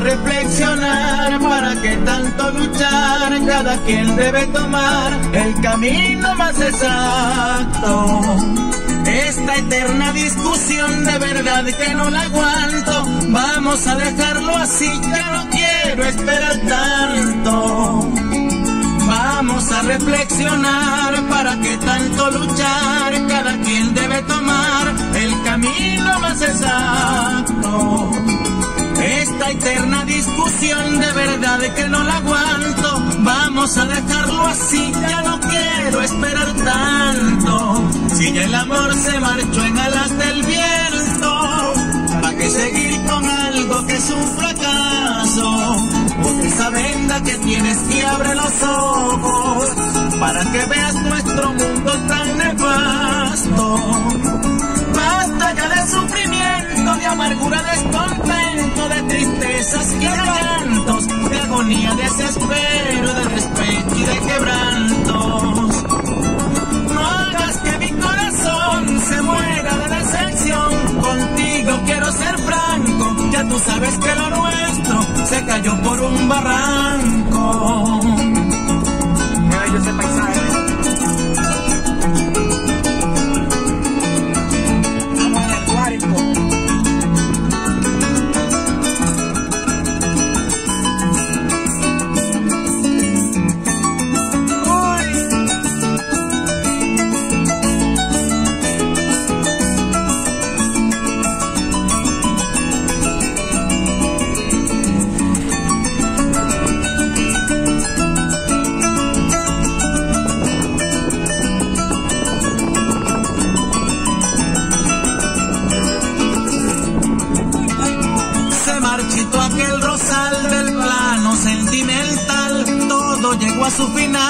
Reflexionar para qué tanto luchar, cada quien debe tomar el camino más exacto. Esta eterna discusión de verdad que no la aguanto, vamos a dejarlo así, ya no quiero esperar tanto. Vamos a reflexionar para qué tanto luchar, cada quien debe tomar el camino más exacto. Esta eterna discusión de verdad que no la aguanto, vamos a dejarlo así, ya no quiero esperar tanto. Si ya el amor se marchó en alas del viento, ¿para qué seguir con algo que es un fracaso? Ponte esa venda que tienes y abre los ojos, para que veas nuestro mundo tristezas y de agonía, desespero, de despecho y de quebrantos. No hagas que mi corazón se muera de decepción, contigo quiero ser franco, ya tú sabes que lo nuestro se cayó por un a su final.